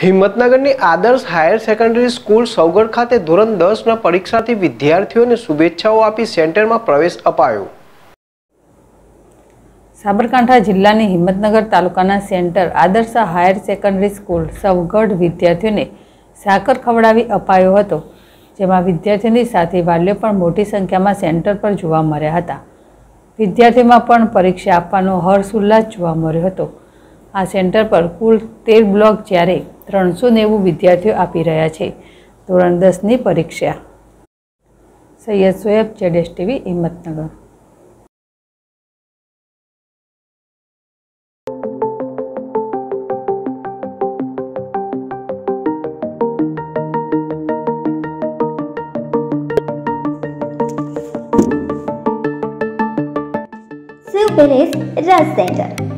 હિંમતનગરની આદર્શ higher secondary school સૌગઢ ખાતે ધોરણ દસના પરીક્ષાર્થી વિદ્યાર્થીઓને શુભેચ્છાઓ આપી સેન્ટરમાં પ્રવેશ અપાયો. સાબરકાંઠા જિલ્લાની હિંમતનગર તાલુકાના સેન્ટર આદર્શ હાયર સેકન્ડરી સ્કૂલ સૌગઢ વિદ્યાર્થીઓને સાકર ખવડાવી અપાયો હતો, જેમાં વિદ્યાર્થીઓની સાથે વાલીઓ પણ મોટી સંખ્યામાં સેન્ટર પર જોવા મળ્યા હતા. વિદ્યાર્થીમાં પણ પરીક્ષા આપવાનો હર્ષ ઉલ્લાસ જોવા મળ્યો હતો. આ સેન્ટર પર કુલ તેર બ્લોક જ્યારે ત્રણસો નેવું વિદ્યાર્થીઓ આપી રહ્યા છે. ધોરણ દસની પરીક્ષા. Sayyed Shoeb, જેડેશ TV, Himmatnagar. Shiv palace Ras centre